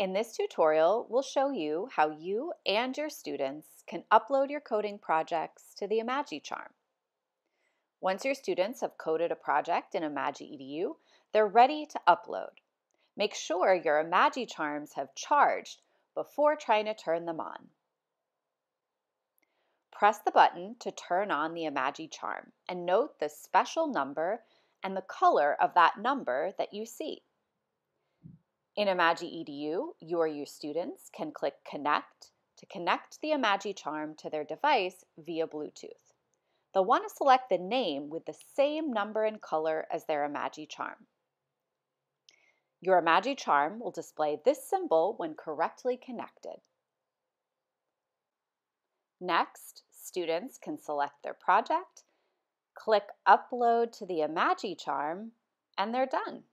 In this tutorial, we'll show you how you and your students can upload your coding projects to the Imagi Charm. Once your students have coded a project in Imagi EDU, they're ready to upload. Make sure your Imagi Charms have charged before trying to turn them on. Press the button to turn on the Imagi Charm and note the special number and the color of that number that you see. In Imagi EDU, you or your students can click Connect to connect the Imagi Charm to their device via Bluetooth. They'll want to select the name with the same number and color as their Imagi Charm. Your Imagi Charm will display this symbol when correctly connected. Next, students can select their project, click Upload to the Imagi Charm, and they're done.